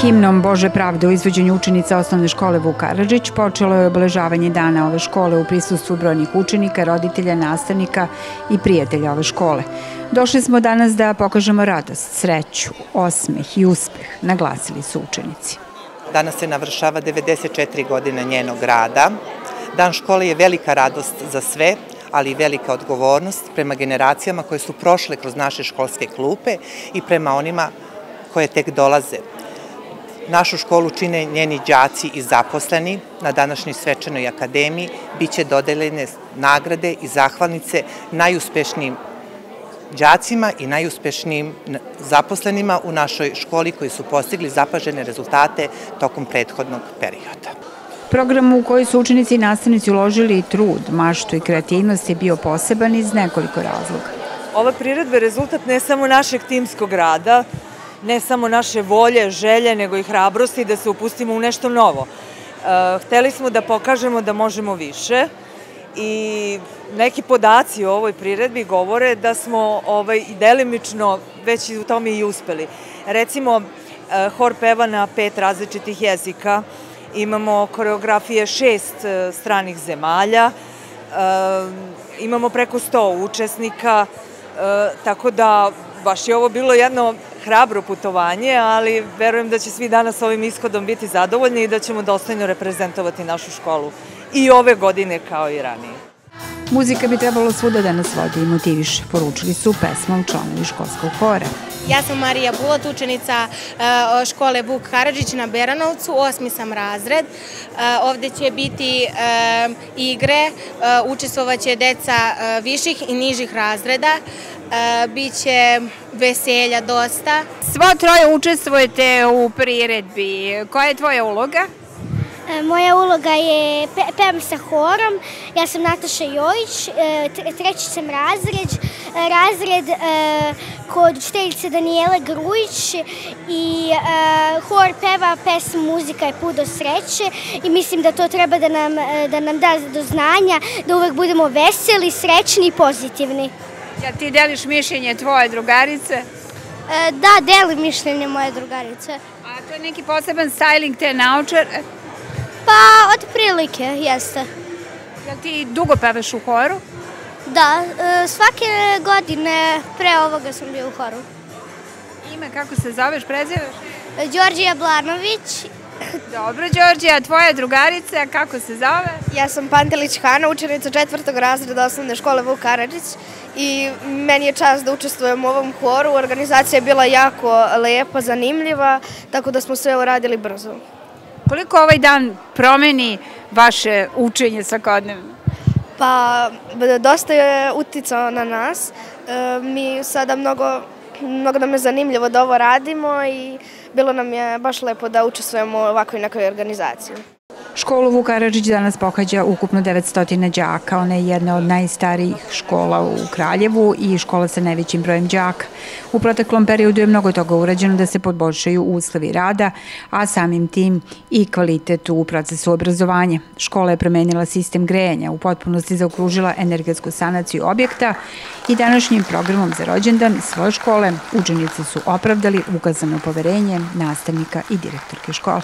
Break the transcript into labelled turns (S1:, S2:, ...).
S1: Himnom Bože pravde u izvođenju učenica osnovne škole Vuk Karadžić počelo je obeležavanje dana ove škole u prisustvu brojnih učenika, roditelja, nastavnika i prijatelja ove škole. Došli smo danas da pokažemo radost, sreću, osmeh i uspeh, naglasili su učenici.
S2: Danas se navršava 94 godine njenog rada. Dan škole je velika radost za sve, ali i velika odgovornost prema generacijama koje su prošle kroz naše školske klupe i prema onima koje tek dolaze. Našu školu čine njeni đaci i zaposleni. Na današnjoj svečanoj akademiji biće dodeljene nagrade i zahvalnice najuspešnijim đacima i najuspešnijim zaposlenima u našoj školi koji su postigli zapažene rezultate tokom prethodnog perioda.
S1: Program u koji su učenici i nastavnici uložili trud, maštu i kreativnost je bio poseban iz nekoliko razloga.
S3: Ova priredba je rezultat ne samo našeg timskog rada, ne samo naše volje, želje, nego i hrabrosti da se upustimo u nešto novo. E, hteli smo da pokažemo da možemo više i neki podaci o ovoj priredbi govore da smo ovaj, delimično već u tome i uspeli. Recimo, e, hor peva na pet različitih jezika, imamo koreografije šest e, stranih zemalja, imamo preko 100 učesnika, tako da baš je ovo bilo jedno hrabro putovanje, ali verujem da će svi danas ovim ishodom biti zadovoljni i da ćemo dostojno reprezentovati našu školu i ove godine kao i ranije.
S1: Muzika bi trebalo svuda da nas vodi i motiviše, poručili su pesmom članovi školskog kora.
S4: Ja sam Marija Bulat, učenica e, škole Vuk Karadžić na Beranovcu, osmi sam razred. E, ovde će biti e, igre, učestvovaće deca viših i nižih razreda, biće veselja dosta.
S1: Svo troje učestvujete u priredbi. Koja je tvoja uloga?
S5: E, moja uloga je pe pevam sa horom. Ja sam Nataša Jojić, e, treći sam razred, razred kod učiteljice Daniele Grujić i hor peva pesmu Muzika je put do sreće i mislim da to treba da nam, da nam da do znanja, da uvek budemo veseli, srećni i pozitivni.
S1: Ja ti deliš mišljenje tvoje drugarice?
S5: E, da, delim mišljenje moje drugarice.
S1: A to je neki poseban styling te naučare?
S5: Pa, od prilike, jeste.
S1: Jel ti dugo pevaš u horu?
S5: Da, e, svake godine pre ovoga sam bio u horu.
S1: Ime, kako se zoveš, prezivaš?
S5: Đorđija Blanović.
S1: Dobro, Đorđija, tvoja drugarica, kako se zove?
S6: Ja sam Pantelić Hana, učenica četvrtog razreda osnovne škole Vuk Karadžić i meni je čast da učestvujem u ovom horu. Organizacija je bila jako lepa, zanimljiva, tako da smo sve uradili brzo.
S1: Koliko ovaj dan promeni vaše učenje svakodnevno?
S6: Pa, dosta je uticao na nas. E, mi sada mnogo, mnogo nam je zanimljivo da ovo radimo i bilo nam je baš lepo da učestvujemo u ovakvoj nekoj organizaciji.
S1: Školu Vuk Karadžić danas pohađa ukupno 900 đaka. Ona je jedna od najstarijih škola u Kraljevu i škola sa najvećim brojem đaka. U proteklom periodu je mnogo toga urađeno da se podboljšaju uslovi rada, a samim tim i kvalitet u procesu obrazovanja. Škola je promenila sistem grejanja, u potpunosti zaokružila energetsku sanaciju objekta i današnjim programom za rođendan svoje škole učenici su opravdali ukazano poverenje nastavnika i direktorke škole.